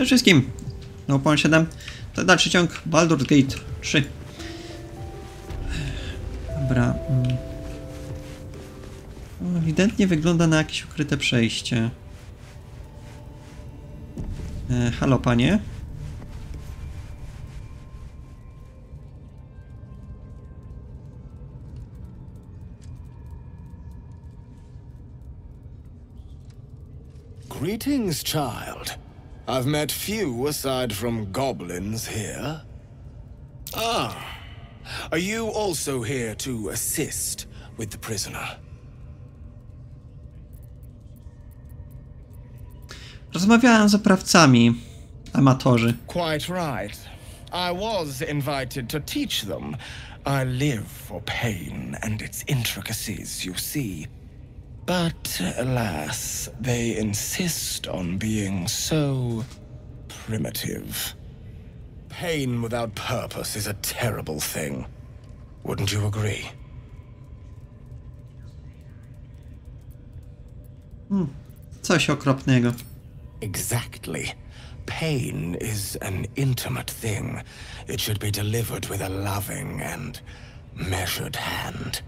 Cześć wszystkim! No, pan 7. To dalszy ciąg Baldur's Gate 3. Dobra. mm. No, ewidentnie wygląda na jakieś ukryte przejście. E, halo, panie. Greetings, child. I've met few aside from goblins here. Ah, are you also here to assist with the prisoner? Rozmawiałem z oprawcami. Amatorzy. Quite right. I was invited to teach them. I live for pain and its intricacies, you see. But alas, they insist on being so primitive. Pain without purpose is a terrible thing. Wouldn't you agree? Hmm. Coś okropnego. Exactly. Pain is an intimate thing. It should be delivered with a loving and measured hand.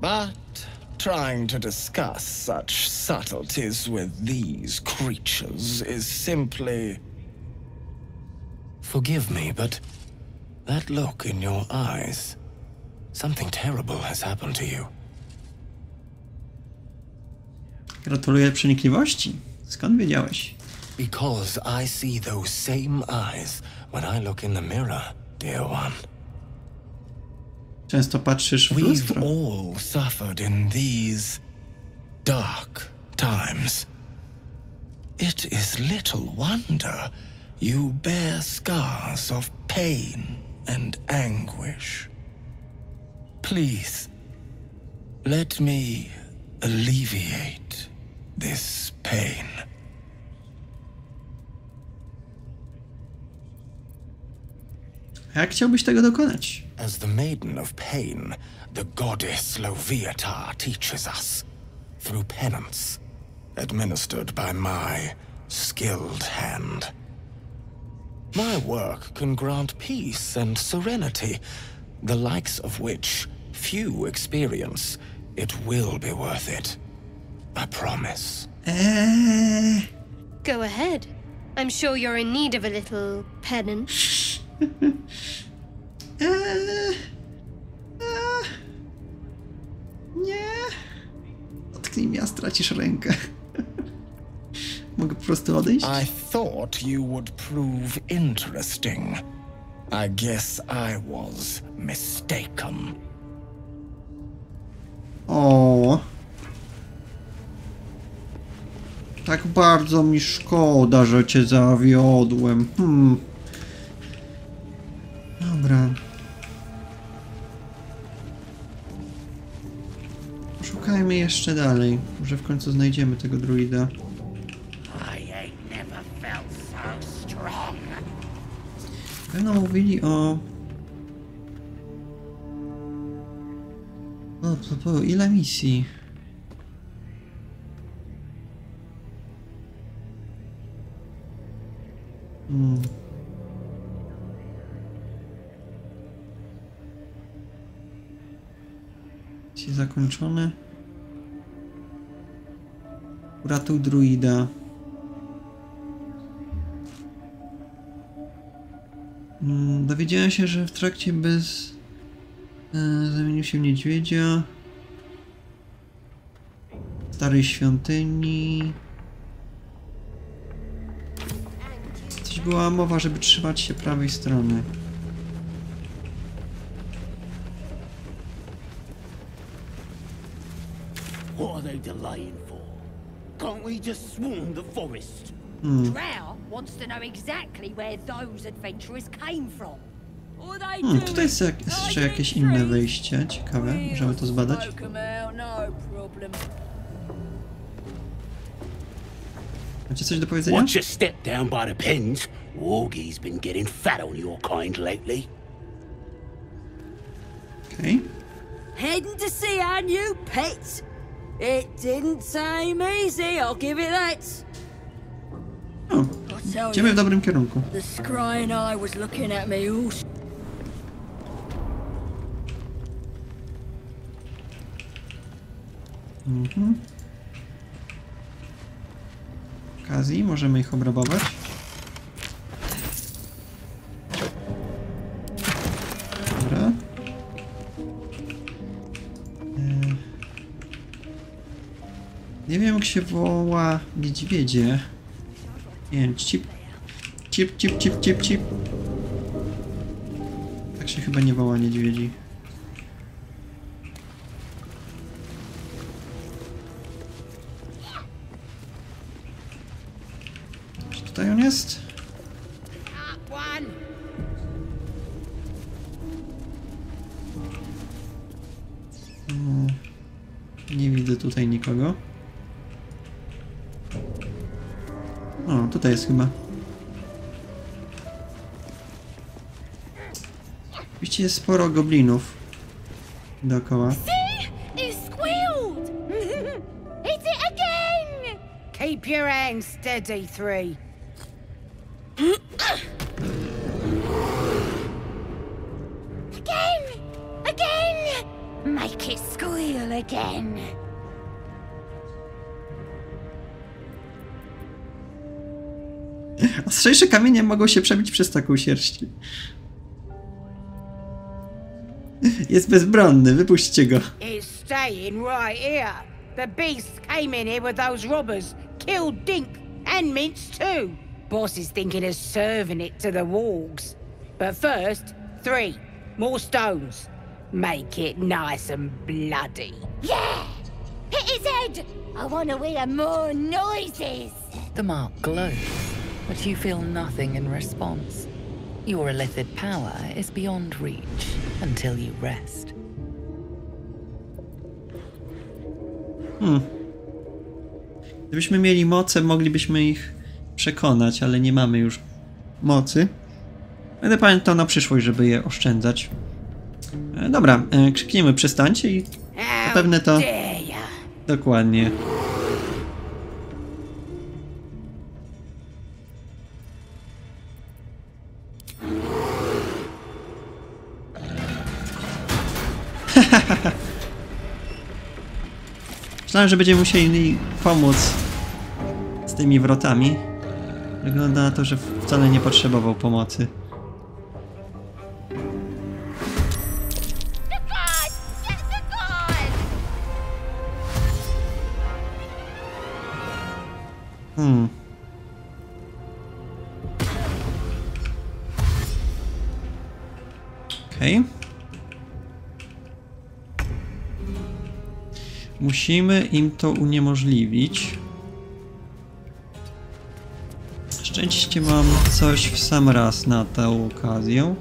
But trying to discuss such subtleties with these creatures is simply. Forgive me, but that look in your eyes. Something terrible has happened to you. Gratuluję przenikliwości. Skąd wiedziałeś? Because I see those same eyes when I look in the mirror, dear one. Często patrzysz w We've all suffered in these dark times. It is little wonder you bear scars of pain and anguish. Please, let me alleviate this pain. Jak chciałbyś tego dokonać? As the Maiden of Pain, the goddess Loviatar teaches us through penance, administered by my skilled hand. My work can grant peace and serenity, the likes of which few experience. It will be worth it. I promise. Eee, Go ahead. I'm sure you're in need of a little penance. eee, eee. Nie. Dotknij mnie, a stracisz rękę. Mogę po prostu odejść? I thought you would prove interesting. I guess I was mistaken. O. Tak bardzo mi szkoda, że cię zawiodłem. Hmm. Dobra. Szukajmy jeszcze dalej. Może w końcu znajdziemy tego druida. Pewno mówili o... O, po, po, ile misji? Hmm. Zakończone. Uratuj druida. Mm, Dowiedziałem się, że w trakcie bez... E, zamienił się w niedźwiedzia. Starej świątyni. Coś była mowa, żeby trzymać się prawej strony. What are they delaying we just swarm the forest? Drow wants to know exactly where those adventurers came from. All they Hmm, do tutaj jest jak, jest jeszcze jakieś inne trees. wejście. Ciekawe, możemy to zbadać. Smoke 'em out. Macie coś do powiedzenia? Watch your step down by the pens. Wargie's been getting fat on your kind lately. Okej. Heading to see our new pet. It didn't seem easy, I'll give it that. O, tell Idziemy w dobrym kierunku. the scrying eye was looking at me all s- Mhm. Okazji, możemy ich obrabować. Nie wiem jak się woła niedźwiedzie. Nie wiem, cip. Cip, cip, cip, cip, cip. Tak się chyba nie woła niedźwiedzi. Czy tutaj on jest? One. Mm, Nie widzę tutaj nikogo. Tutaj jest chyba. Oczywiście jest sporo goblinów dookoła. He squealed! Hit it again! Keep your hands steady, three. Again! Again! Make it squeal again. Ostrzejsze kamienie mogą się przebić przez taką sierść. Jest bezbronny, wypuśćcie go. Staying right here. The beast came in here with those robbers, killed Dink and Mince too. Boss is thinking of serving it to the wargs. But first, three more stones. Make it nice and bloody. Yeah! Hit his head! I want to hear more noises. The mark glows, but you feel nothing in response. Your illithid power is beyond reach until you rest. Gdybyśmy mieli moce, moglibyśmy ich przekonać, ale nie mamy już mocy. Będę pamiętał na przyszłość, żeby je oszczędzać. E, dobra, e, krzykniemy przestańcie i Zapewne to- dokładnie. Myślałem, że będziemy musieli pomóc z tymi wrotami. Wygląda na to, że wcale nie potrzebował pomocy. Musimy im to uniemożliwić. Szczęście mam coś w sam raz na tę okazję.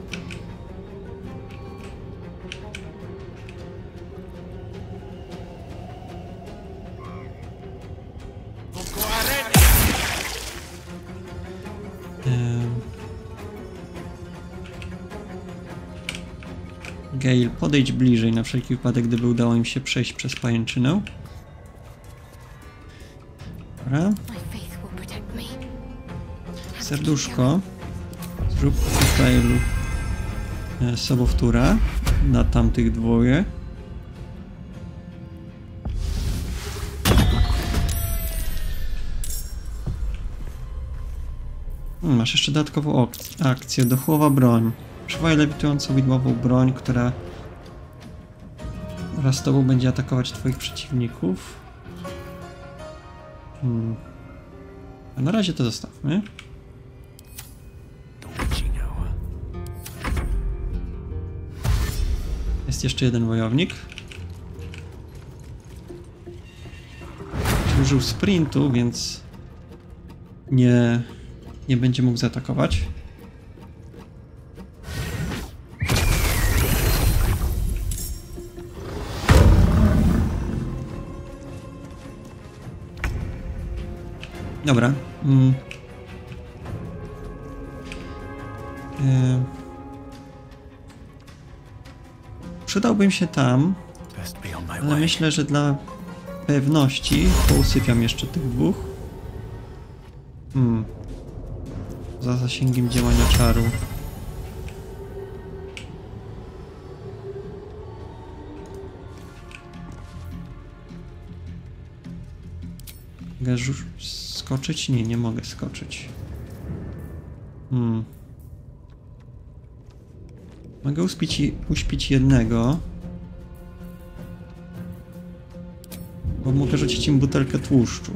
Podejdź bliżej na wszelki wypadek, gdyby udało im się przejść przez pajęczynę. Dobra, serduszko. Zrób tutaj e, sobowtóra na tamtych dwoje. Hmm, Masz jeszcze dodatkową akcję. Dochłowa broń. Przywołaj lewitującą widmową broń, która wraz z tobą będzie atakować twoich przeciwników. Hmm. A na razie to zostawmy. Jest jeszcze jeden wojownik. Użył sprintu, więc nie, nie będzie mógł zaatakować. Dobra. Mm. E, Przydałbym się tam, ale myślę, że dla pewności pousypiam jeszcze tych dwóch. Hmm. za zasięgiem działania czaru. Skoczyć? Nie, nie mogę skoczyć. Hmm. Mogę uspić, i- uśpić jednego. Bo mogę rzucić im butelkę tłuszczu.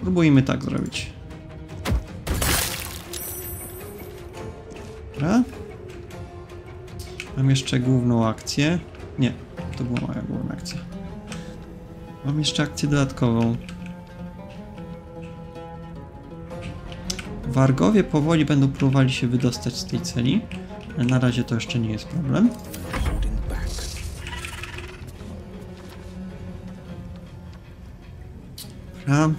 Próbujmy tak zrobić. Dobra. Mam jeszcze główną akcję. Nie, to była moja główna akcja. Mam jeszcze akcję dodatkową. Wargowie powoli będą próbowali się wydostać z tej celi. Na razie to jeszcze nie jest problem. Dobra.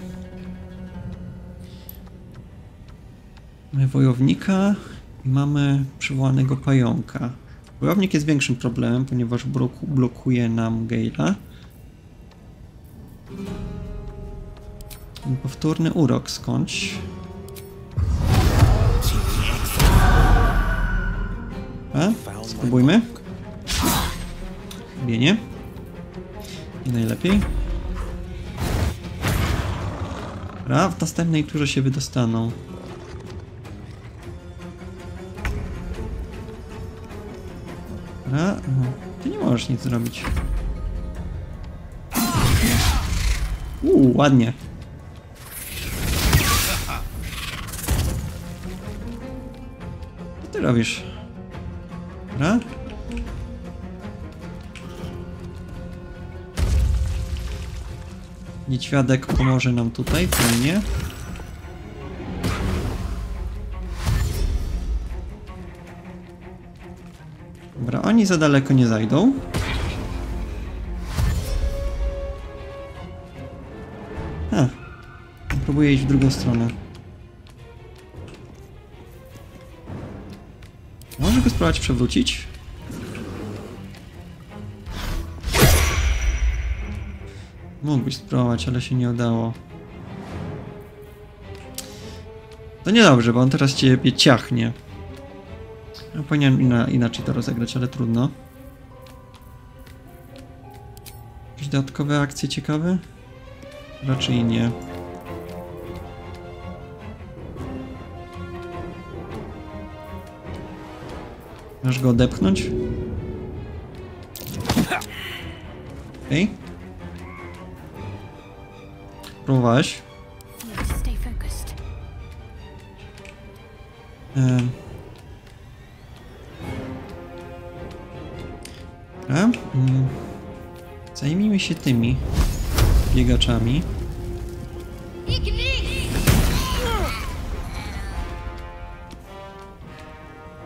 Mamy wojownika i mamy przywołanego pająka. Wojownik jest większym problemem, ponieważ bloku, blokuje nam Gale'a. Ten Powtórny urok skądś. A, spróbujmy. Bienie. Nie najlepiej. Dobra, w następnej turze się wydostaną. Dobra, ty nie możesz nic zrobić. Uuu, ładnie. Robisz? Dobra. Niedźwiadek pomoże nam tutaj, fajnie. Dobra, oni za daleko nie zajdą. A, próbuję iść w drugą stronę. Spróbować przewrócić? Mógłbyś spróbować, ale się nie udało. To niedobrze, bo on teraz ciebie ciachnie. Ja powinienem ina inaczej to rozegrać, ale trudno. Jakieś dodatkowe akcje ciekawe? Raczej nie. Masz go odepchnąć? Okej. Okay. Próbowałeś? Dobra. mm. Zajmijmy się tymi biegaczami.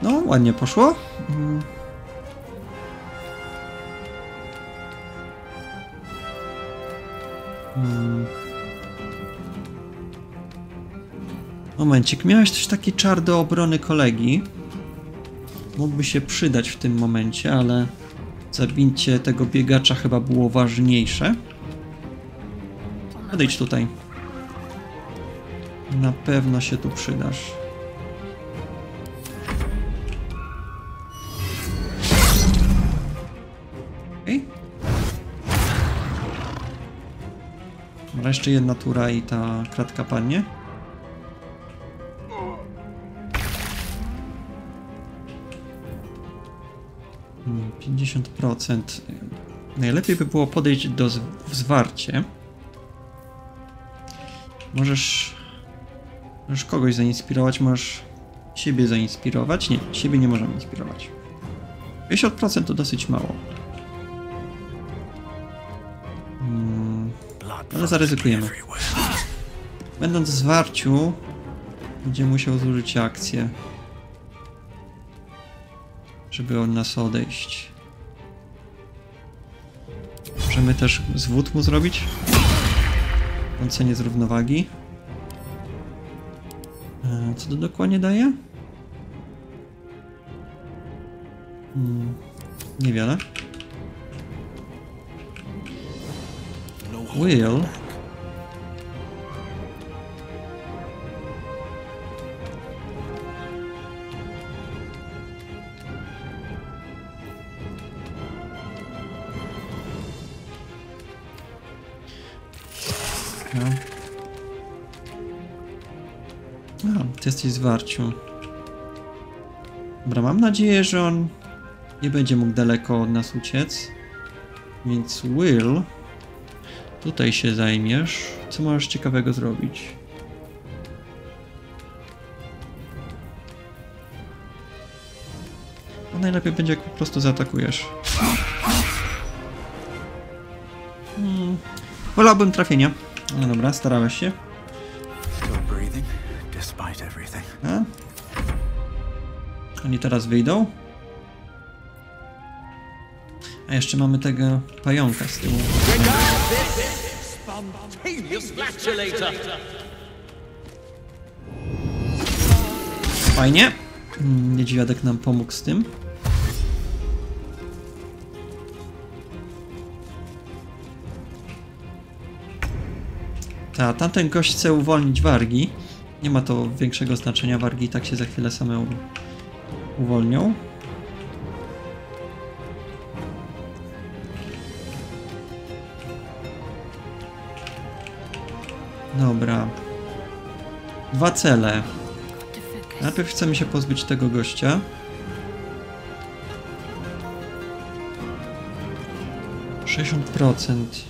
No, ładnie poszło. Mm. Momencik, miałeś też taki czar do obrony kolegi. Mógłby się przydać w tym momencie, ale zabicie tego biegacza chyba było ważniejsze. Podejdź tutaj. Na pewno się tu przydasz. Jeszcze jedna tura i ta kratka padnie. Hmm, 50%. Najlepiej by było podejść do zwarcie. Możesz, możesz kogoś zainspirować, możesz siebie zainspirować. Nie, siebie nie możemy inspirować. 50% to dosyć mało. Ale zaryzykujemy. Będąc w zwarciu, będzie musiał zużyć akcję, żeby od nas odejść. Możemy też zwód mu zrobić. Wtrącenie z równowagi. E, Co to dokładnie daje? Hmm, niewiele. will wheel. ty jesteś zwarciu. Dobra, mam nadzieję, że on nie będzie mógł daleko od nas uciec. Więc Will tutaj się zajmiesz. Co możesz ciekawego zrobić? No najlepiej będzie, jak po prostu zaatakujesz. Hmm. Wolałbym trafienia. No dobra, starałeś się. A? Oni teraz wyjdą. A jeszcze mamy tego pająka z tyłu. Fajnie. Mm, Niedźwiadek nam pomógł z tym. Ta, tamten gość chce uwolnić wargi. Nie ma to większego znaczenia, wargi i tak się za chwilę same uwolnią. Dobra. Dwa cele. Najpierw chcemy się pozbyć tego gościa. Sześćdziesiąt procent.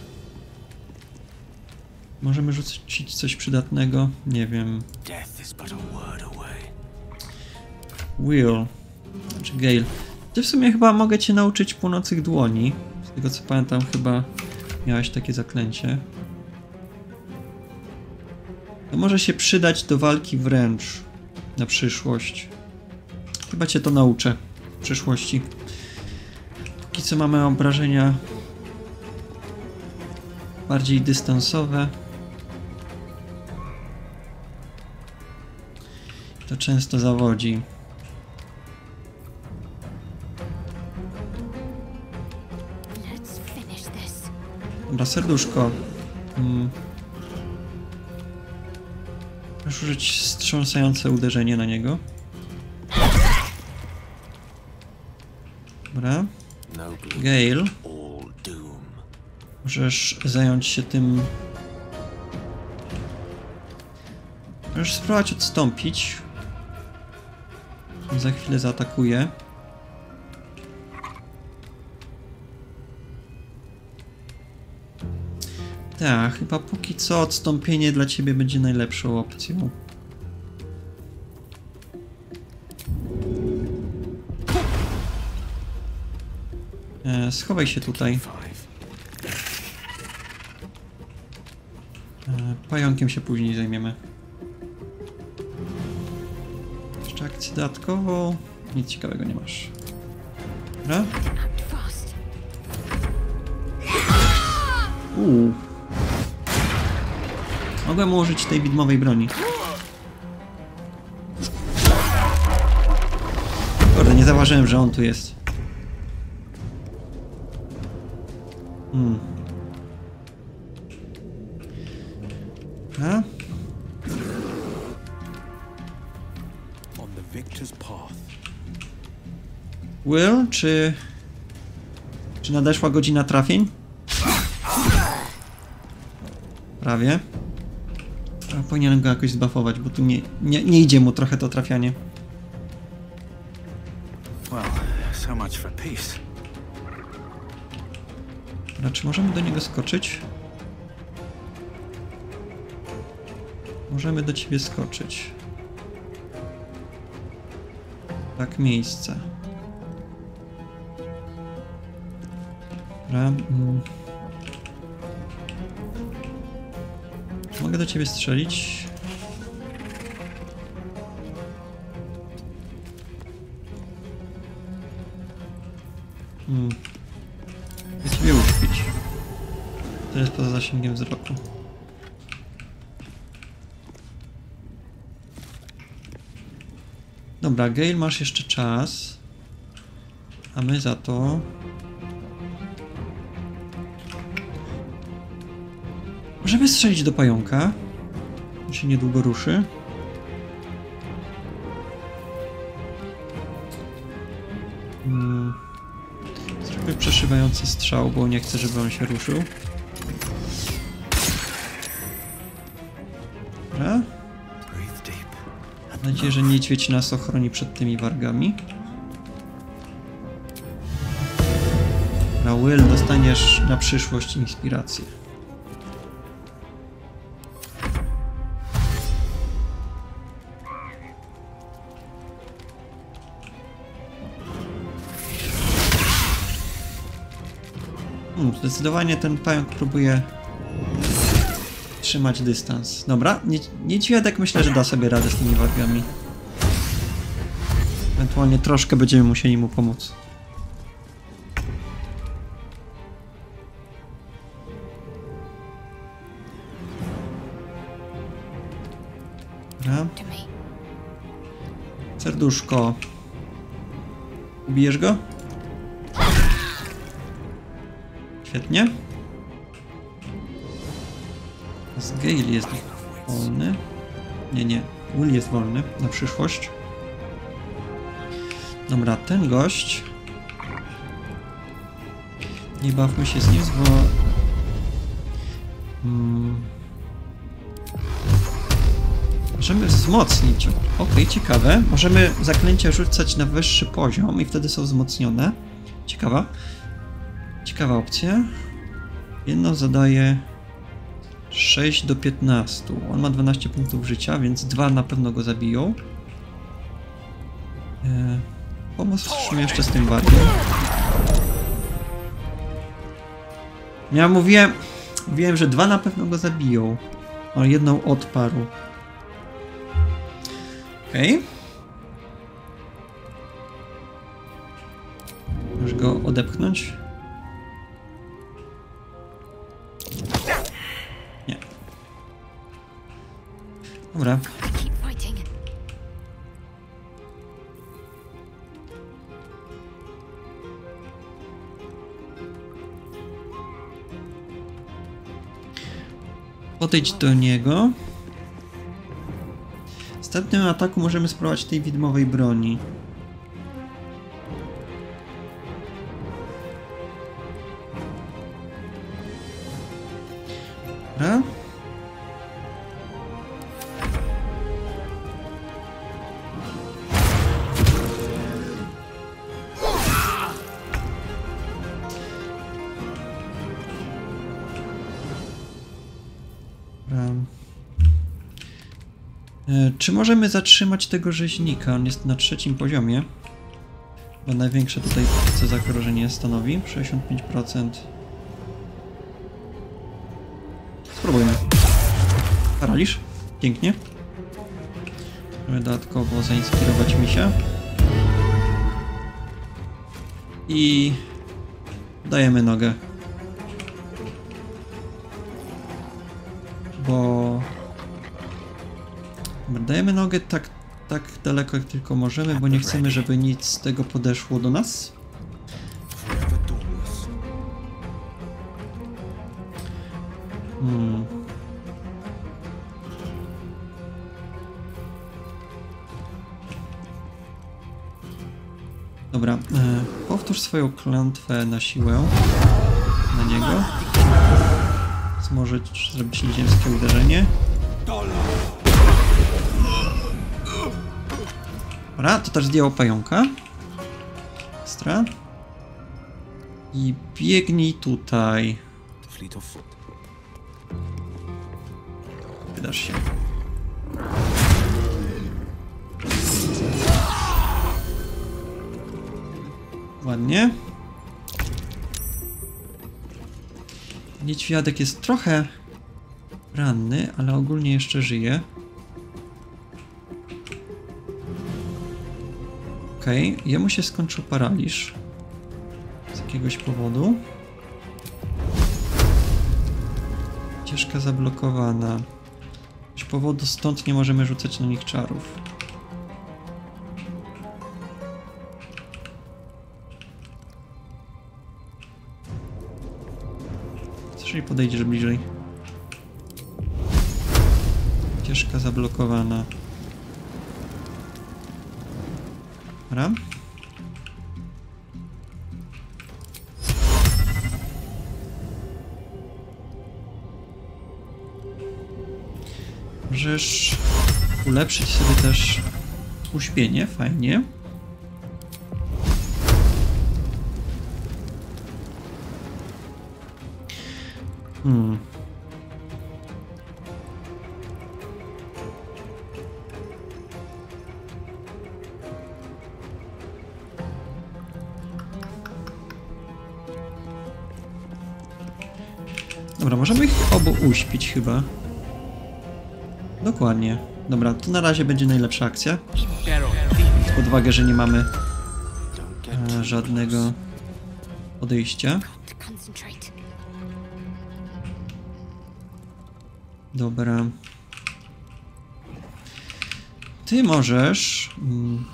Możemy rzucić coś przydatnego? Nie wiem. Will. Znaczy Gale. Ty w sumie chyba mogę cię nauczyć północnych dłoni. Z tego co pamiętam chyba miałeś takie zaklęcie. To może się przydać do walki wręcz na przyszłość. Chyba cię to nauczę w przyszłości. Póki co mamy obrażenia bardziej dystansowe. To często zawodzi. Dobra, serduszko. Mm. Możesz użyć wstrząsające uderzenie na niego. Dobra. Gale, możesz zająć się tym... Możesz spróbować odstąpić. Za chwilę zaatakuje. Tak, chyba póki co odstąpienie dla ciebie będzie najlepszą opcją. E, schowaj się tutaj. E, pająkiem się później zajmiemy. Jeszcze akcję dodatkową. Nic ciekawego nie masz. Dobra? Uuu. Mogłem użyć tej widmowej broni. Kurde, nie zauważyłem, że on tu jest. Hmm. A? Will, czy... Czy nadeszła godzina trafień? Prawie. Powinienem go jakoś zbafować, bo tu nie, nie, nie idzie mu trochę to trafianie. Well, so much for peace. Dobra, czy możemy do niego skoczyć? Możemy do ciebie skoczyć. Tak, miejsce. Dobra. Mogę do ciebie strzelić? Hmm. Chcę ciebie uśpić. To jest poza zasięgiem wzroku. Dobra, Gale, masz jeszcze czas. A my za to... Spróbuję strzelić do pająka. On się niedługo ruszy. Hmm. Zrobię przeszywający strzał, bo nie chcę, żeby on się ruszył. Dobra. Mam nadzieję, że niedźwiedź nas ochroni przed tymi wargami. Raul, dostaniesz na przyszłość inspirację. Zdecydowanie ten pająk próbuje trzymać dystans. Dobra, nie, niedźwiadek myślę, że da sobie radę z tymi wargami. Ewentualnie troszkę będziemy musieli mu pomóc. Dobra. Serduszko. Ubijesz go? Świetnie. Z Gale jest wolny. Nie, nie. Will jest wolny na przyszłość. Dobra, ten gość. Nie bawmy się z nim, bo... Hmm. Możemy wzmocnić. Ok, ciekawe. Możemy zaklęcia rzucać na wyższy poziom i wtedy są wzmocnione. Ciekawa. Ciekawa opcja. Jedno zadaje 6 do 15. On ma 12 punktów życia, więc dwa na pewno go zabiją. E, sumie jeszcze z tym wargiem. Ja mówiłem, mówiłem, że dwa na pewno go zabiją. O, jedną odparł. Okej. Okay. Możesz go odepchnąć? Dobra. Podejdź do niego. W następnym ataku możemy spróbować tej widmowej broni. Czy możemy zatrzymać tego rzeźnika? On jest na trzecim poziomie. Bo największe tutaj co zagrożenie stanowi. 65%. Spróbujmy. Paraliż. Pięknie. Możemy dodatkowo zainspirować misia. I dajemy nogę. Bo dajemy nogę tak, tak daleko jak tylko możemy, bo nie chcemy, żeby nic z tego podeszło do nas. Hmm. Dobra, e, powtórz swoją klątwę na siłę na niego. Może zrobić nieziemskie uderzenie. Dobra, to też zdjęło pająka. Ekstra. I biegnij tutaj. Fleet of foot. Wydasz się. Ładnie. Niedźwiadek jest trochę ranny, ale ogólnie jeszcze żyje. Okej, okay. jemu się skończył paraliż. Z jakiegoś powodu. Ścieżka zablokowana. Z powodu stąd nie możemy rzucać na nich czarów. Jeżeli podejdziesz bliżej? Ścieżka zablokowana. Dobra. Możesz ulepszyć sobie też Uśpienie, fajnie. Hmm. Chyba. Dokładnie. Dobra, to na razie będzie najlepsza akcja. Pod uwagę, że nie mamy e, żadnego concentrate. Dobra. Ty możesz mm,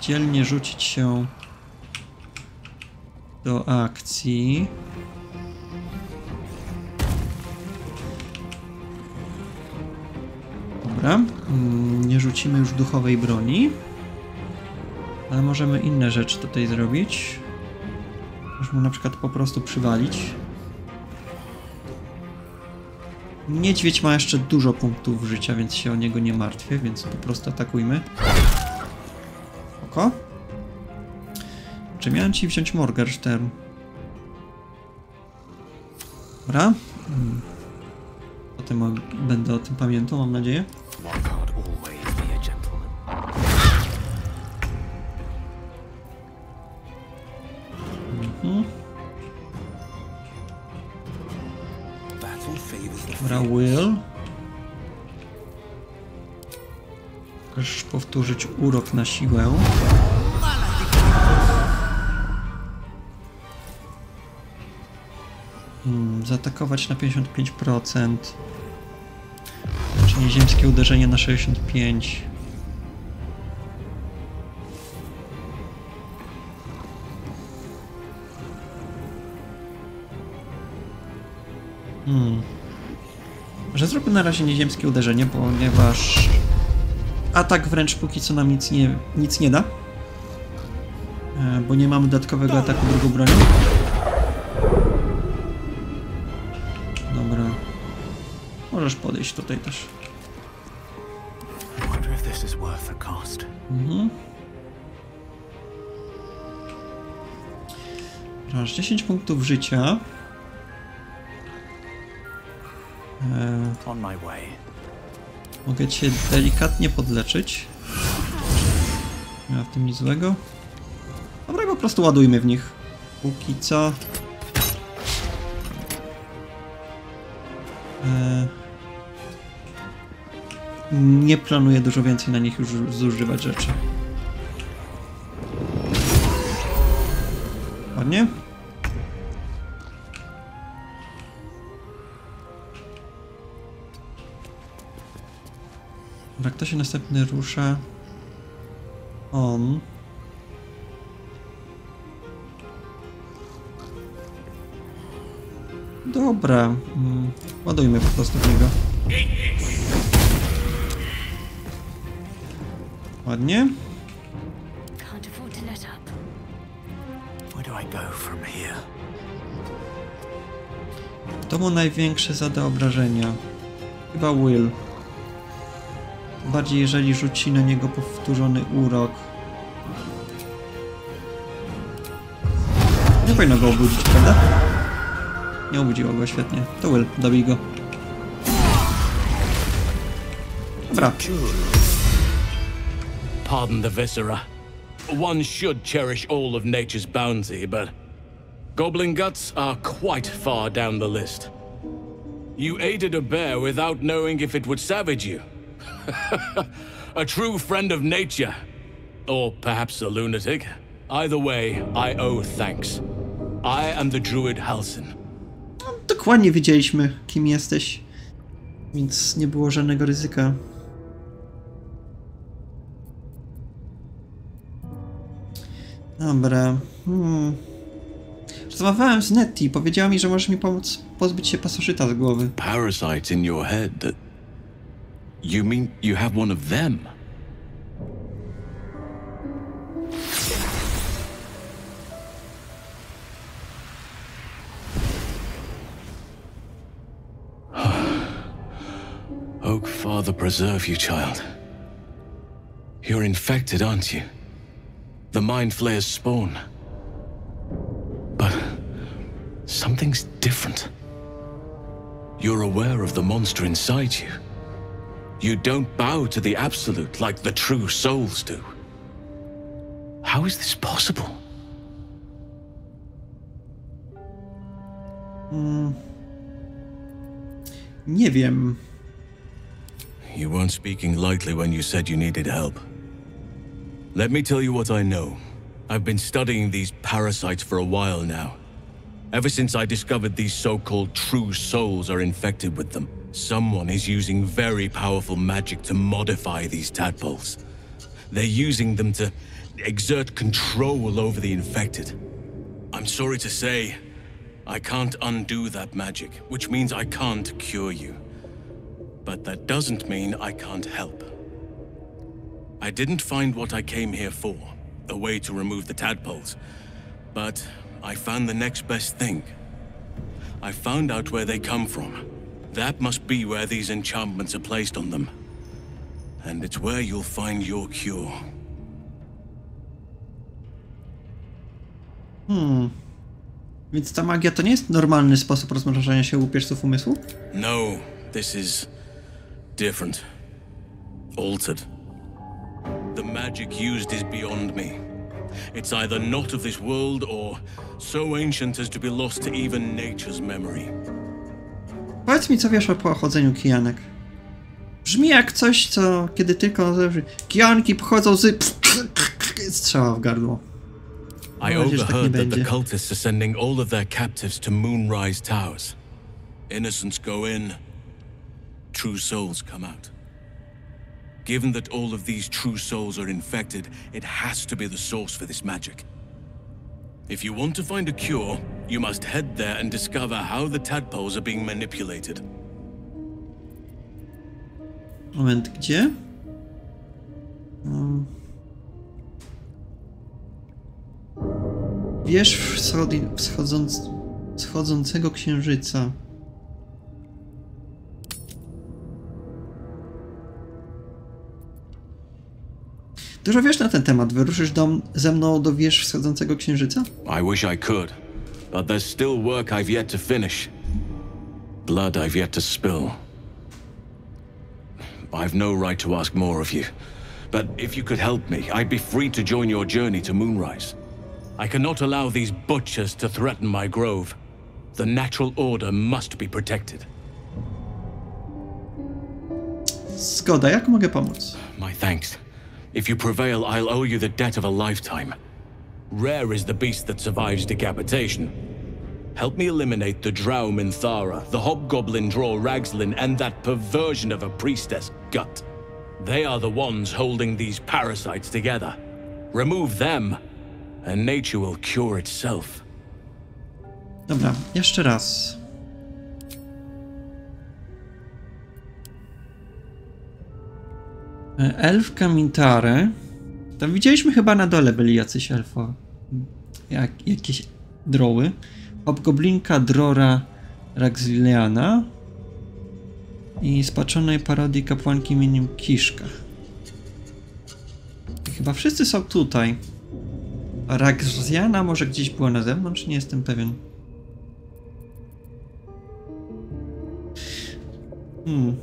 dzielnie rzucić się do akcji. Rzucimy już duchowej broni. Ale możemy inne rzeczy tutaj zrobić. Możemy na przykład po prostu przywalić. Niedźwiedź ma jeszcze dużo punktów życia, więc się o niego nie martwię, więc po prostu atakujmy. Oko. Czy miałem ci wziąć Morgenstern? Dobra. Potem o- będę o tym pamiętał, mam nadzieję. Powtórzyć urok na siłę. Hmm, zaatakować na 55%. Czy nieziemskie uderzenie na 65%. Hmm. Że zróbmy na razie nieziemskie uderzenie, ponieważ atak wręcz póki co nam nic nie, nic nie da. E, Bo nie mamy dodatkowego ataku drugą bronią. Dobra. Możesz podejść tutaj też. Mhm. Masz 10 punktów życia. E, way. Mogę cię delikatnie podleczyć. Nie ma w tym nic złego. Dobra, po prostu ładujmy w nich. Póki co. E... Nie planuję dużo więcej na nich już zużywać rzeczy. Ładnie. Dobra, kto się następny rusza? On. Dobra. Mm, ładujmy po prostu w niego. Ładnie. To mu największe zada obrażenia. Chyba Will. Bardziej jeżeli rzuci na niego powtórzony urok. Nie powinno go obudzić, prawda? Nie obudziło go, świetnie. To Will, dobij go. Dobra, Pardon the viscera. One should cherish all of nature's bounty, but goblin guts are quite far down the list. You aided a bear without knowing if it would savage you. a true friend of nature. Or perhaps a lunatic. Either way, I owe thanks. I am the druid Halsin. dokładnie wiedzieliśmy, kim jesteś. Więc nie było żadnego ryzyka. Dobra. Hmm. Rozmawiałem z Nettie. Powiedziała mi, że możesz mi pomóc pozbyć się pasożyta z głowy. Parasite in your head that. You mean you have one of them? Oak Father preserve you, child. You're infected, aren't you? The Mind Flayer's spawn. But something's different. You're aware of the monster inside you. You don't bow to the Absolute like the true souls do. How is this possible? Mm. Nie wiem. You weren't speaking lightly when you said you needed help. Let me tell you what I know. I've been studying these parasites for a while now. Ever since I discovered these so-called true souls are infected with them, someone is using very powerful magic to modify these tadpoles. They're using them to exert control over the infected. I'm sorry to say, I can't undo that magic, which means I can't cure you. But that doesn't mean I can't help. I didn't find what I came here for, a way to remove the tadpoles. But I found the next best thing. I found out where they come from. That must be where these enchantments are placed on them. And it's where you'll find your cure. Hmm. Więc ta magia to nie jest normalny sposób rozmnażania się łupieżców umysłu? No, this is different. Altered. The magic used is beyond me. It's either not of this world or so ancient as to be lost to even nature's memory. Powiedz mi, co wiesz o pochodzeniu kijanek. Brzmi jak coś, co kiedy tylko kijanki pochodzą z... strzała w gardło. I overheard that the cultists are sending all of their captives to Moonrise Towers. Innocents go in, true souls come out. Given that all of these true souls are infected, it has to be the source for this magic. If you want to find a cure, you must head there and discover how the tadpoles are being manipulated. Moment, gdzie? Um. Wierzch wschodząc, wschodzącego księżyca. Dużo wiesz na ten temat. Wyruszysz dom ze mną do wież wschodzącego księżyca? I wish I could, but there's still work I've yet to finish. Blood I've yet to spill. I've no right to ask more of you, but if you could help me, I'd be free to join your journey to Moonrise. I cannot allow these butchers to threaten my grove. The natural order must be protected. Zgoda, jak mogę pomóc? My thanks. If you prevail, I'll owe you the debt of a lifetime. Rare is the beast that survives decapitation. Help me eliminate the Drow Minthara, the Hobgoblin Draw Ragslin, and that perversion of a priestess, Gut. They are the ones holding these parasites together. Remove them, and nature will cure itself. Dobra, jeszcze raz. Elfka Mintare. Tam widzieliśmy chyba na dole byli jacyś elfo. Jak, jakieś droły. Obgoblinka Drora Raxiliana i spaczonej parodii kapłanki imieniem Kiszka. Chyba wszyscy są tutaj. A Raxiana może gdzieś była na zewnątrz? Nie jestem pewien. Hmm.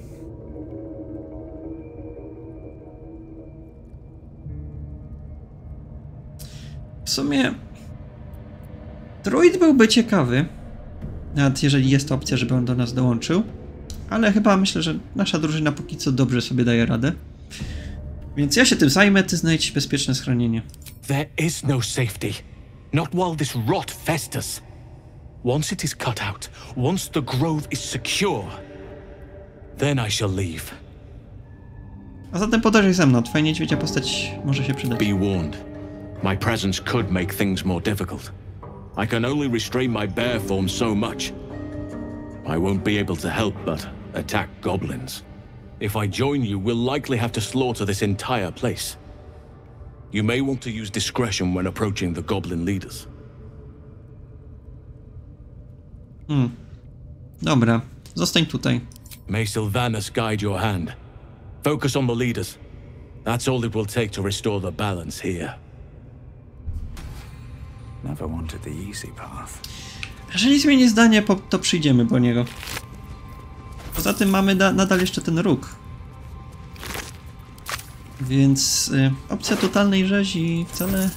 Sumie Druid byłby ciekawy, nawet jeżeli jest opcja, żeby on do nas dołączył, ale chyba myślę, że nasza drużyna póki co dobrze sobie daje radę. Więc ja się tym zajmę, ty znajdź bezpieczne schronienie. There is no safety. Not while this rot festers. Once it is cut out, once the grove is secure, then I shall leave. A zatem podążaj ze mną, twoja niedźwiedzia postać może się przydać. Be warned. My presence could make things more difficult. I can only restrain my bear form so much. I won't be able to help but attack goblins. If I join you, we'll likely have to slaughter this entire place. You may want to use discretion when approaching the goblin leaders. Hmm. Dobra, zostań tutaj. May Sylvanus guide your hand. Focus on the leaders. That's all it will take to restore the balance here. Jeżeli zmieni zdanie, to przyjdziemy po niego. Poza tym mamy da- nadal jeszcze ten róg. Więc y, opcja totalnej rzezi wcale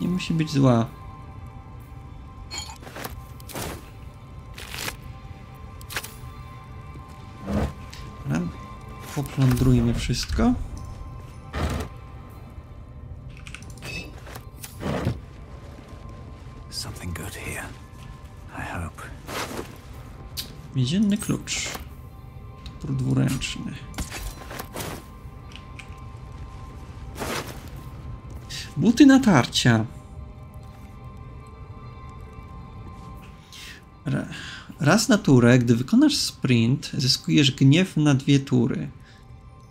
nie musi być zła. Poplądrujmy wszystko. Więzienny klucz. Topór dwuręczny. Buty natarcia. Ra- Raz na turę, gdy wykonasz sprint, zyskujesz gniew na dwie tury.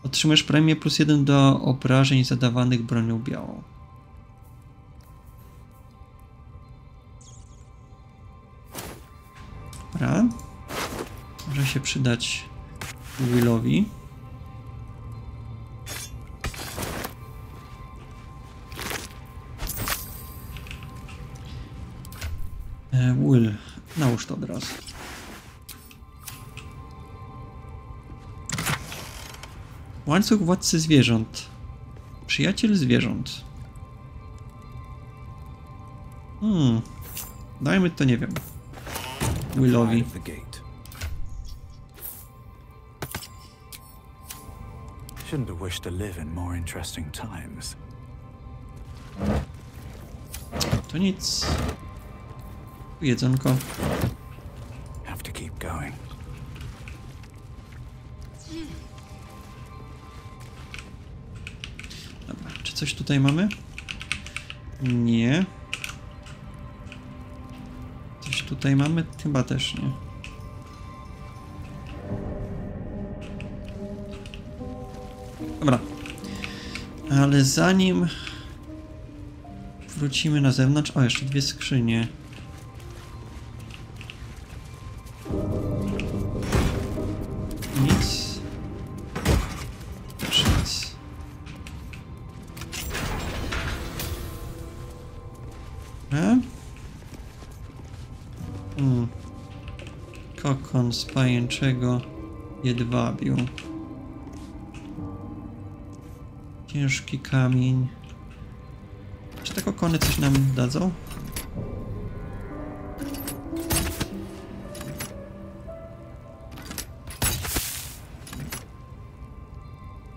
Otrzymasz premię plus jeden do obrażeń zadawanych bronią białą. Dobra. Może się przydać Willowi. E, Will, nałóż to od razu. Łańcuch władcy zwierząt. Przyjaciel zwierząt. Hmm. Dajmy to, nie wiem. Willowi. Shouldn't have wished to live in more interesting times. To nic. Jedzonko. Have to keep going. Dobra, czy coś tutaj mamy? Nie. Coś tutaj mamy? Chyba też nie. Dobra. Ale zanim wrócimy na zewnątrz... O, jeszcze dwie skrzynie. Nic. Nic. E? Hmm. Kokon z pajęczego jedwabiu. Ciężki kamień. Czy te kokony coś nam dadzą?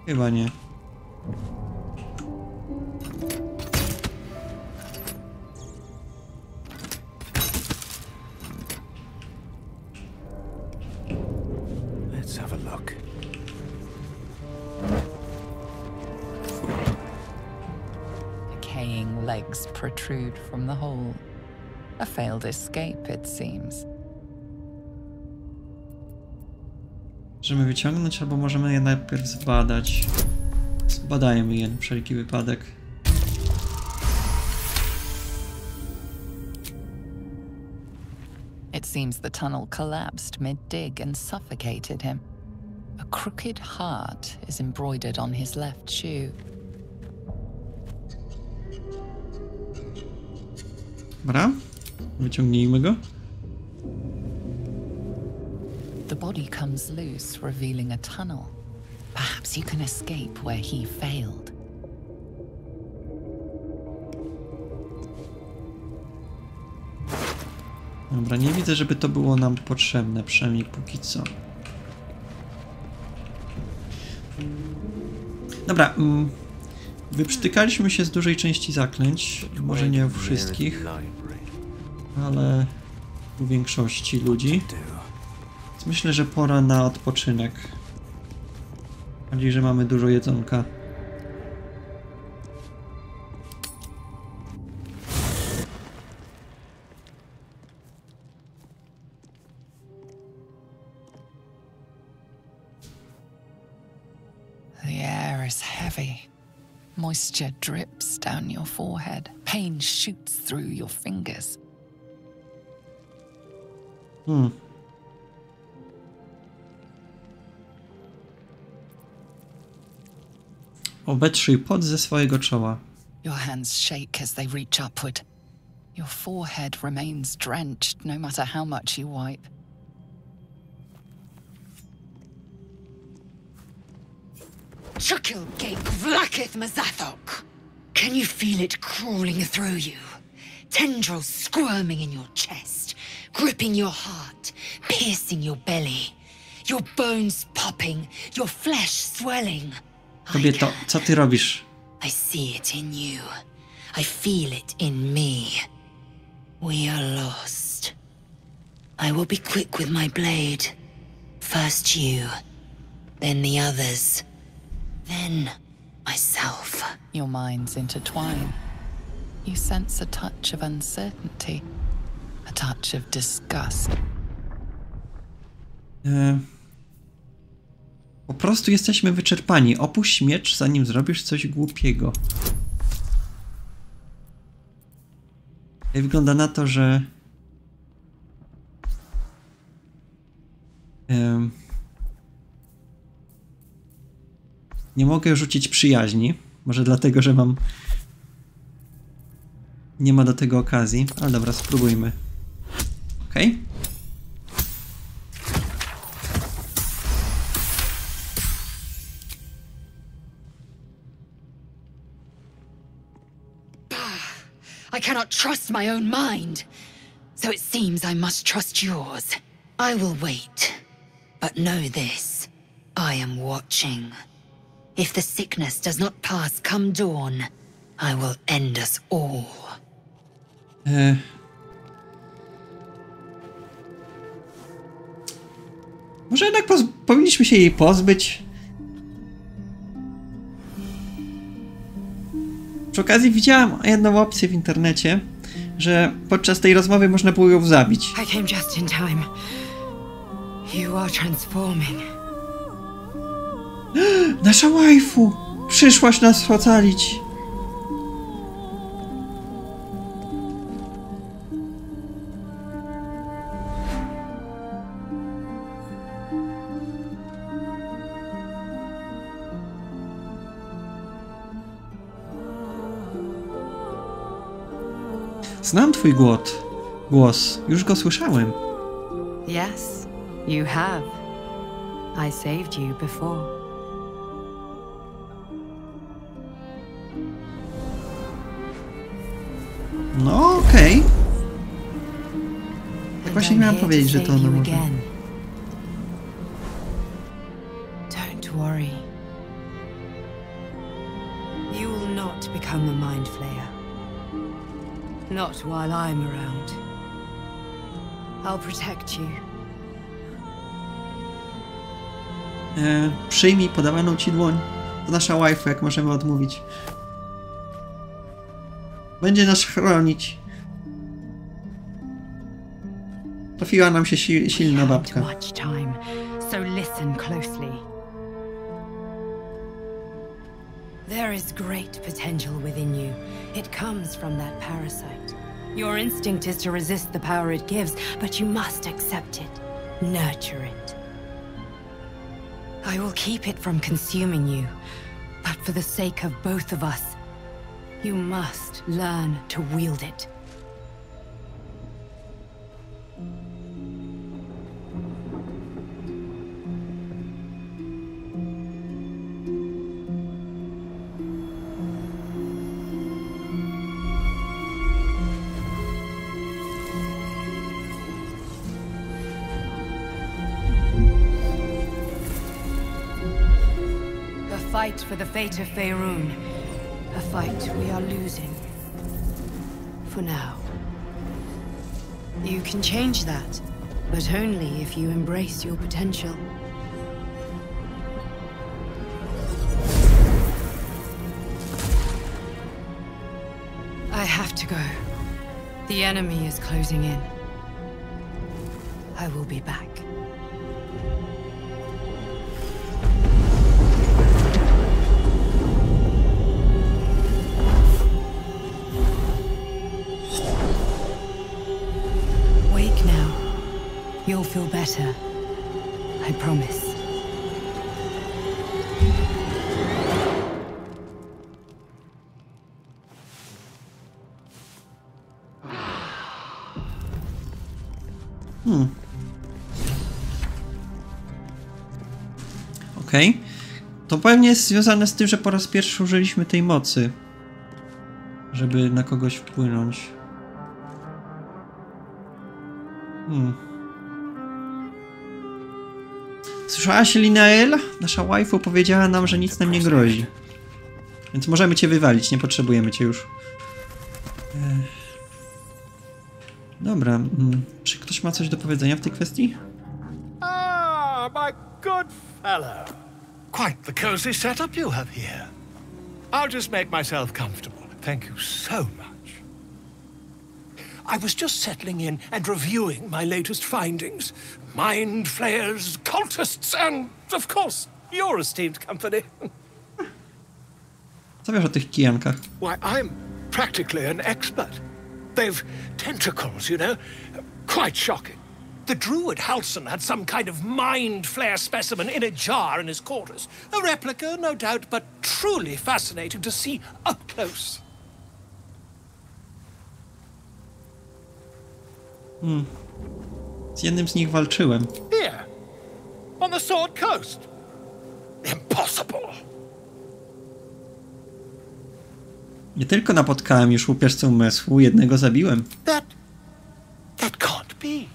Chyba nie. Możemy wyciągnąć, albo możemy je najpierw zbadać. Zbadajmy je na wszelki wypadek. It seems the tunnel collapsed mid dig and suffocated him. A crooked heart is embroidered on his left shoe. Dobra, wyciągnijmy go. The body comes loose, revealing a tunnel. Perhaps you can escape where he failed. Dobra, nie widzę, żeby to było nam potrzebne, przynajmniej póki co. Dobra, mm, wyprztykaliśmy się z dużej części zaklęć, może nie u wszystkich, ale u większości ludzi. Myślę, że pora na odpoczynek. Bardziej, że mamy dużo jedzonka. Moisture drips down your forehead. Pain shoots through your fingers. Hmm. Obetrzyj pot ze swojego czoła. Your hands shake as they reach upward. Your forehead remains drenched no matter how much you wipe. Chukil gate vlaketh Mazathok. Can you feel it crawling through you? Tendrils squirming in your chest, gripping your heart, piercing your belly. Your bones popping, your flesh swelling. Kobieto, co ty robisz? I see it in you. I feel it in me. We are lost. I will be quick with my blade. First you, then the others, then myself. Your minds intertwine. You sense a touch of uncertainty, a touch of disgust. E... Po prostu jesteśmy wyczerpani. Opuść miecz, zanim zrobisz coś głupiego. I wygląda na to, że... Em, Nie mogę rzucić przyjaźni. Może dlatego, że mam... Nie ma do tego okazji. Ale dobra, spróbujmy. Okej. I cannot trust my own mind. So it seems I must trust yours. I will wait. But know this. I am watching. If the sickness does not pass come dawn, I will end us all. E... Może jednak powinniśmy się jej pozbyć. Przy okazji widziałam jedną opcję w internecie, że podczas tej rozmowy można było ją zabić. I came just in time. You are transforming. Nasza waifu! Przyszłaś nas ocalić. Znam twój głos. Głos. Już go słyszałem. Yes, you have. I saved you before. No okej. Tak And właśnie to powiedzieć, że to ono może. Not while I'm around. I'll protect you. E, przyjmij podawaną ci dłoń. To nasza waifu, jak możemy odmówić. Będzie nas chronić. Trafiła nam się si silna babka. So listen closely. There is great potential within you. It comes from that parasite. Your instinct is to resist the power it gives, but you must accept it. Nurture it. I will keep it from consuming you, but for the sake of both of us, you must learn to wield it. For the fate of Faerun. A fight we are losing. For now. You can change that, but only if you embrace your potential. I have to go. The enemy is closing in. I will be back. better. I promise. Hmm. Okej. Okay. To pewnie jest związane z tym, że po raz pierwszy użyliśmy tej mocy, żeby na kogoś wpłynąć. Hmm. Słyszałaś, Linael? Nasza waifu powiedziała nam, że nic nam nie grozi. Więc możemy cię wywalić, nie potrzebujemy cię już. Dobra, mm, czy ktoś ma coś do powiedzenia w tej kwestii? Ah, my good fellow. Quite the cozy setup you have here. I'll just make myself comfortable. Thank you so much. I was just settling in and reviewing my latest findings. Mind flayers, cultists, and, of course, your esteemed company. Co wiesz o tych kijankach? Why, I'm practically an expert. They've tentacles, you know? Quite shocking. The druid Halson had some kind of mind flare specimen in a jar in his quarters. A replica, no doubt, but truly fascinating to see up close. Hmm. Z jednym z nich walczyłem. Here, on the Sword Coast. Impossible. Nie tylko napotkałem już łupieżcę umysłu, jednego zabiłem. That. that can't be.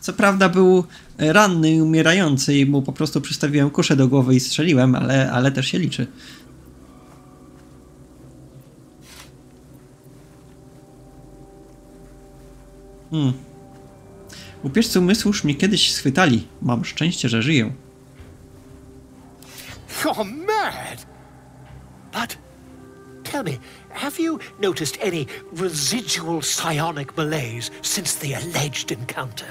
Co prawda był ranny i umierający i mu po prostu przystawiłem kuszę do głowy i strzeliłem, ale, ale też się liczy. Hmm. Łupieżcy umysłu już mnie kiedyś schwytali. Mam szczęście, że żyję. You're mad. But tell me, have you noticed any residual psionic malaise since the alleged encounter?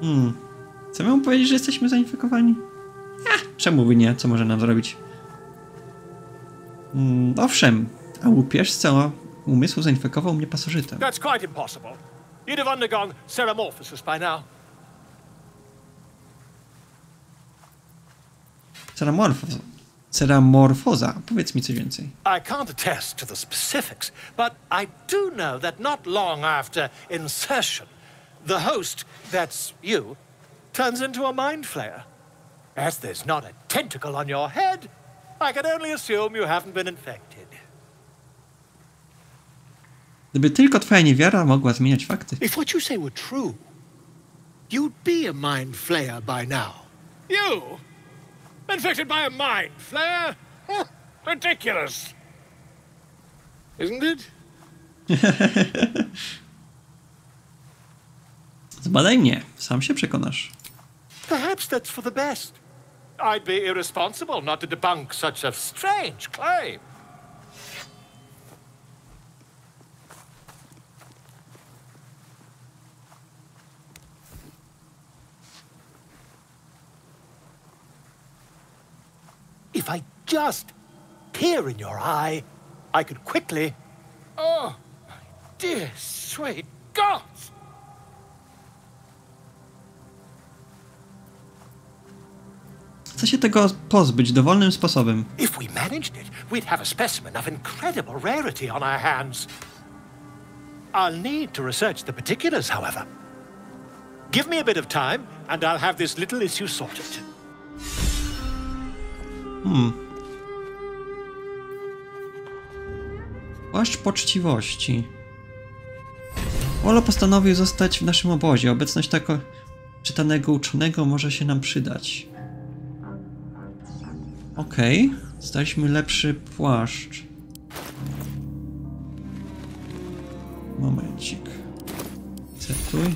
Hmm. Co miałem powiedzieć, że jesteśmy zainfekowani? Ach, czemu by nie? Co może nam zrobić? Hmm, owszem, a łupieżca umysłu zainfekował mnie pasożytem. That's quite impossible. You'd have undergone ceramorphosis by now. Ceramorfoza. Ceramorfoza. Powiedz mi coś więcej. I can't attest to the specifics, but I do know that not long after insertion, the host, that's you, turns into a mind flayer. As there's not a tentacle on your head, I can only assume you haven't been infected. Gdyby tylko twoja niewiara mogła zmieniać fakty. If what you say were true, you'd be a mind flayer by now. You? Infected by a mind flayer? Huh, ridiculous. Isn't it? Zbadaj mnie, sam się przekonasz. Perhaps that's for the best. I'd be irresponsible not to debunk such a strange claim. If I just peer in your eye, I could quickly. Oh, my dear sweet gods! Chcę się tego pozbyć dowolnym sposobem. If we managed it, we'd have a specimen of incredible rarity on our hands. I'll need to research the particulars, however. Give me a bit of time, and I'll have this little issue sorted. Hmm. Płaszcz poczciwości. Olo postanowił zostać w naszym obozie. Obecność tako czytanego uczonego może się nam przydać. Okej, okay. Zdaliśmy lepszy płaszcz. Momencik. Akceptuj.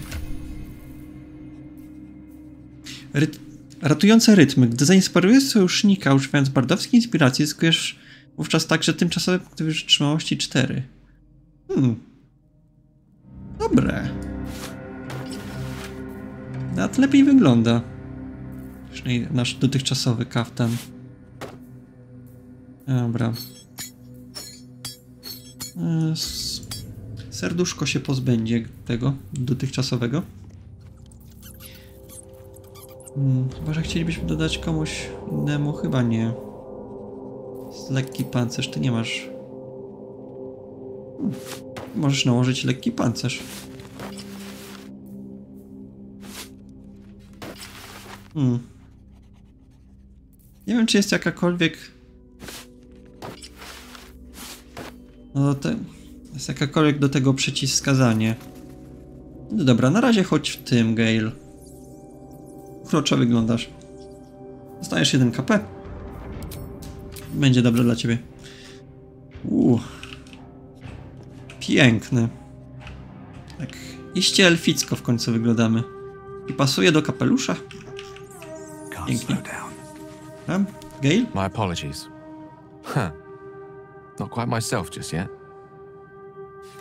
Ryt Ratujące rytmy. Gdy zainspirujesz sojusznika używając bardowskiej inspiracji, zyskujesz wówczas także tymczasowe punkty wytrzymałości 4. Hmm. Dobre. Nawet lepiej wygląda. Niż nasz dotychczasowy kaftan. Dobra. Serduszko się pozbędzie tego dotychczasowego. Hmm, chyba, że chcielibyśmy dodać komuś innemu, chyba nie. Lekki pancerz, ty nie masz. Hmm. Możesz nałożyć lekki pancerz. Hmm. Nie wiem, czy jest jakakolwiek... No to jest jakakolwiek do tego przeciwwskazanie. No dobra, na razie chodź w tym, Gale. Uroczo wyglądasz. Dostajesz 1 KP. Będzie dobrze dla ciebie. Uuu. Piękny. Tak iście elficko w końcu wyglądamy. I pasuje do kapelusza. Pięknie. A? Gale? My apologies. Huh. Not quite myself just yet.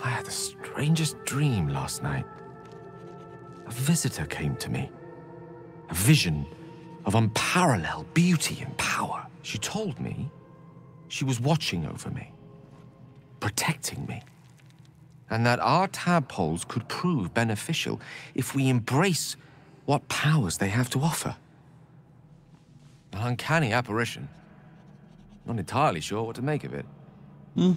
I had the strangest dream last night. A visitor came to me. A vision of unparalleled beauty and power. She told me she was watching over me, protecting me, and that our tadpoles could prove beneficial if we embrace what powers they have to offer. An uncanny apparition. Not entirely sure what to make of it. Hmm.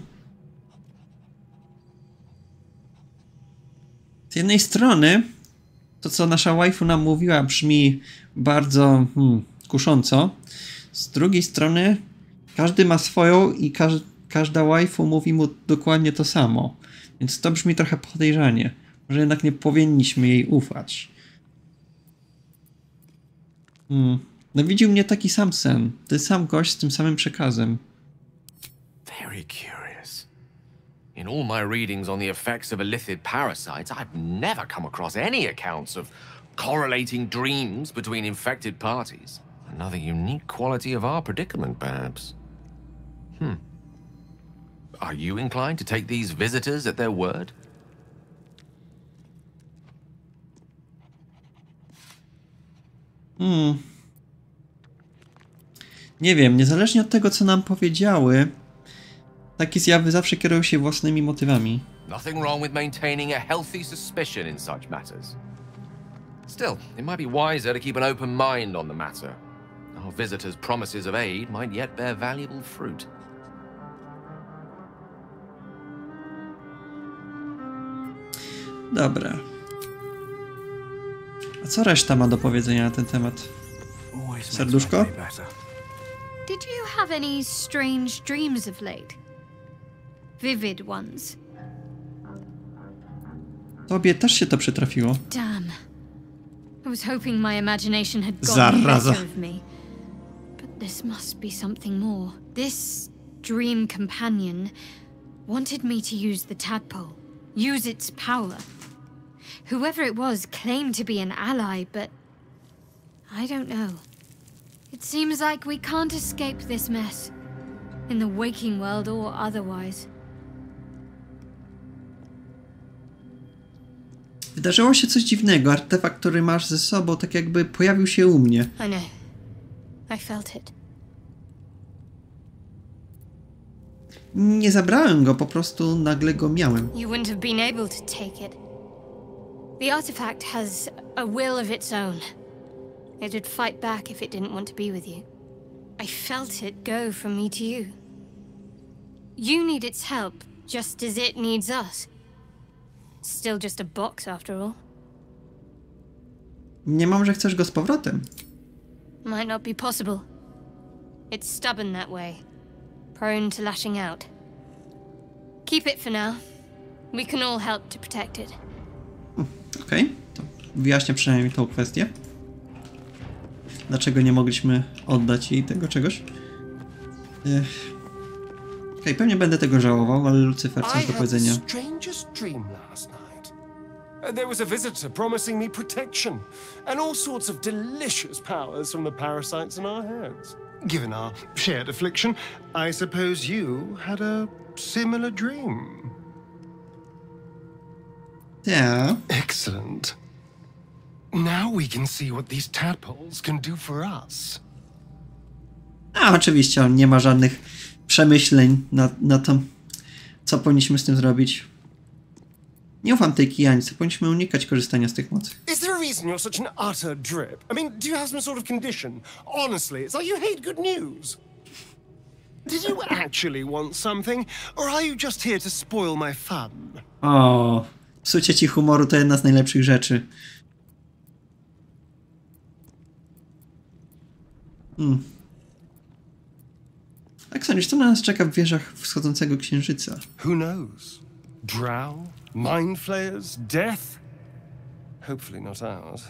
Z jednej strony, to co nasza waifu nam mówiła brzmi bardzo hmm, kusząco. Z drugiej strony, każdy ma swoją i każ każda waifu mówi mu dokładnie to samo. Więc to brzmi trochę podejrzanie. Może jednak nie powinniśmy jej ufać. Hmm. Nawidził mnie taki sam sen. Ten sam gość z tym samym przekazem. Very curious. In all my readings on the effects of illithid parasites, I've never come across any accounts of correlating dreams between infected parties. Another unique quality of our predicament, perhaps. Hmm. Are you inclined to take these visitors at their word? Hmm. Nie wiem, niezależnie od tego, co nam powiedziały, takie zjawy zawsze kierują się własnymi motywami. Nothing wrong with maintaining a healthy suspicion in such matters. Still, it might be wiser to keep an open mind on the matter. Our visitors' promises of aid might yet bear valuable fruit. Dobra. A co reszta ma do powiedzenia na ten temat? Serduszko? Did you have any strange dreams of late? Vivid ones? Tobie też się to przytrafiło. Damn. I was hoping my imagination had gotten Zaraza. better of me. But this must be something more. This dream companion wanted me to use the tadpole, use its power. Whoever it was claimed to be an ally, but I don't know. It seems like we can't escape this mess. In the waking world or otherwise. Wydarzyło się coś dziwnego. Artefakt, który masz ze sobą, tak jakby pojawił się u mnie. I know. I felt it. Nie zabrałem go, po prostu nagle go miałem. You wouldn't have been able to take it. The artifact has a will of its own. It'd fight back if it didn't want to be with you. I felt it go from me to you. You need its help, just as it needs us. Still just a box, after all. Nie mam, że chcesz go z powrotem. Might not be possible. It's stubborn that way, prone to lashing out. Keep it for now. We can all help to protect it. Okej, okay. to wyjaśnię przynajmniej tą kwestię. Dlaczego nie mogliśmy oddać jej tego czegoś? Ech. Okej, okay, pewnie będę tego żałował, ale Lucyfer coś do powiedzenia. Strangest dream last night. Uh, There was a visitor promising me protection and all sorts of delicious powers from the parasites in our hands. Given our shared affliction, I suppose you had a similar dream. Yeah. Excellent. Now we can see what these tadpoles can do for us. A oczywiście on nie ma żadnych przemyśleń na, na to, co powinniśmy z tym zrobić. Nie ufam tej kijanice, powinniśmy unikać korzystania z tych mocy. Is there a reason you're such an utter drip? I mean, do you have some sort of condition? Honestly, it's like you hate good news. Did you actually want something, or are you just here to spoil my fun? O, psucie ci humoru to jedna z najlepszych rzeczy. Hmm. Jak sądzisz, co na nas czeka w wieżach wschodzącego księżyca? Who knows? Drow? Mind flayers? Death? Hopefully not ours.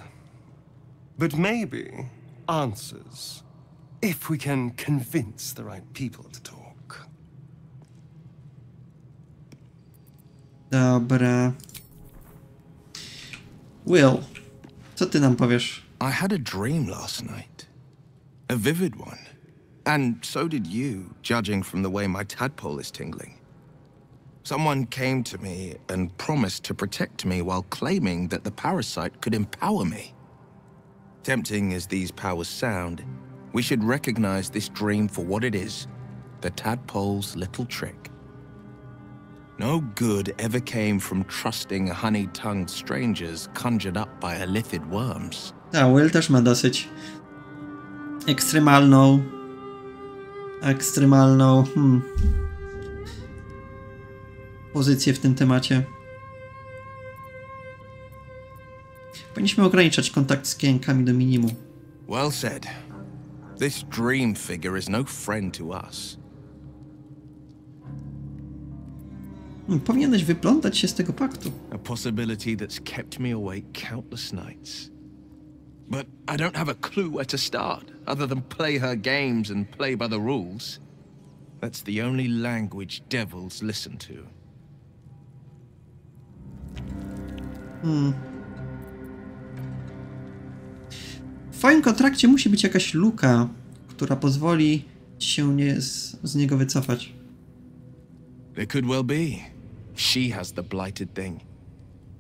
But maybe answers. If we can convince the right people to talk. Dobra. Uh, Will, co ty nam powiesz? I had a dream last night. A vivid one. And so did you, judging from the way my tadpole is tingling. Someone came to me and promised to protect me while claiming that the parasite could empower me. Tempting as these powers sound, we should recognize this dream for what it is the tadpole's little trick. No good ever came from trusting honey tongued strangers conjured up by elithid worms. A, Will też ma dosyć ekstremalną. Ekstremalną. Hmm, pozycję w tym temacie. Powinniśmy ograniczać kontakt z do minimum. Well said. This dream figure is no friend to us. Hmm, powinieneś wyplątać się z tego paktu. A possibility that's kept me awake countless nights. But I don't have a clue where to start, other than play her games and play by the rules. That's the only language devils listen to. Hmm. W twoim kontrakcie musi być jakaś luka, która pozwoli się nie z, z niego wycofać. There could well be. She has the blighted thing.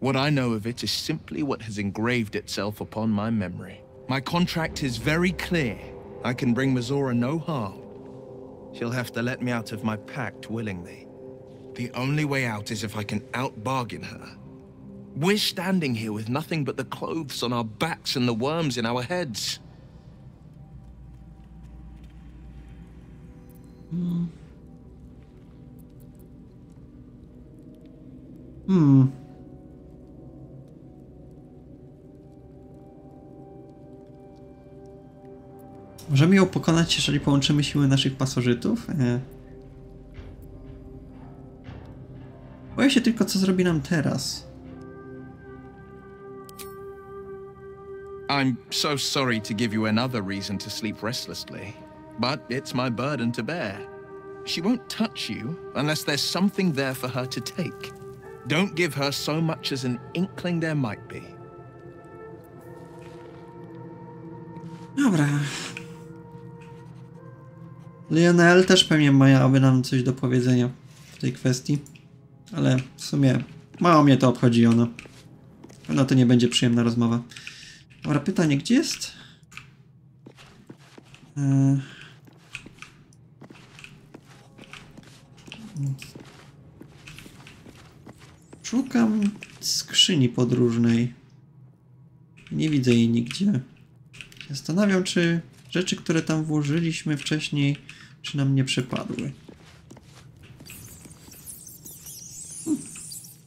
What I know of it is simply what has engraved itself upon my memory. My contract is very clear. I can bring Mazora no harm. She'll have to let me out of my pact willingly. The only way out is if I can out-bargain her. We're standing here with nothing but the clothes on our backs and the worms in our heads. Hmm. Hmm. Możemy ją pokonać, jeżeli połączymy siły naszych pasożytów? Nie. Boję się tylko, co zrobi nam teraz. I'm so sorry to give you another reason to sleep restlessly, but it's my burden to bear. She won't touch you unless there's something there for her to take. Don't give her so much as an inkling there might be. Dobra. Lionel też pewnie miałaby nam coś do powiedzenia w tej kwestii. Ale w sumie mało mnie to obchodzi ono. No to nie będzie przyjemna rozmowa. Dobra, pytanie, gdzie jest? Yy... Szukam skrzyni podróżnej. Nie widzę jej nigdzie. Zastanawiam, czy rzeczy, które tam włożyliśmy wcześniej, czy nam nie przepadły. Hmm.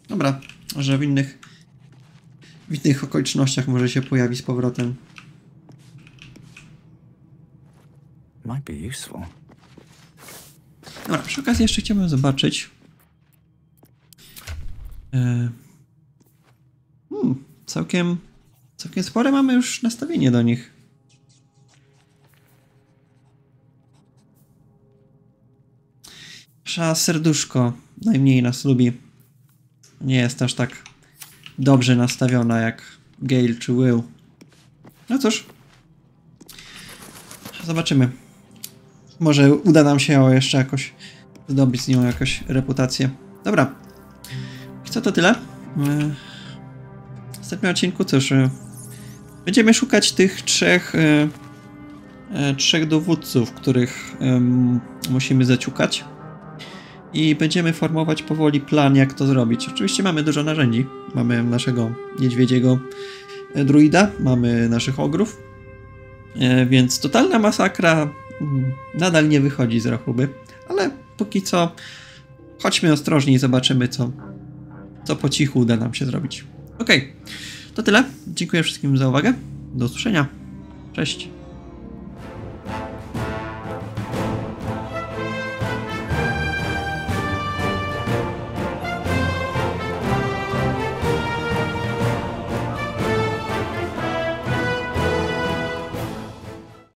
Dobra, może w innych w innych okolicznościach może się pojawi z powrotem. Might be useful. Dobra, przy okazji jeszcze chciałbym zobaczyć. E, hmm, całkiem, całkiem spore mamy już nastawienie do nich. Nasza serduszko najmniej nas lubi. Nie jest aż tak dobrze nastawiona jak Gale czy Will. No cóż. Zobaczymy. Może uda nam się jeszcze jakoś zdobyć z nią jakąś reputację. Dobra. Co to tyle? W ostatnim odcinku cóż. Będziemy szukać tych trzech trzech dowódców, których musimy zaciukać i będziemy formować powoli plan, jak to zrobić. Oczywiście mamy dużo narzędzi. Mamy naszego niedźwiedziego druida, mamy naszych ogrów, więc totalna masakra nadal nie wychodzi z rachuby, ale póki co chodźmy ostrożnie i zobaczymy, co, co po cichu uda nam się zrobić. Ok, to tyle. Dziękuję wszystkim za uwagę. Do usłyszenia. Cześć.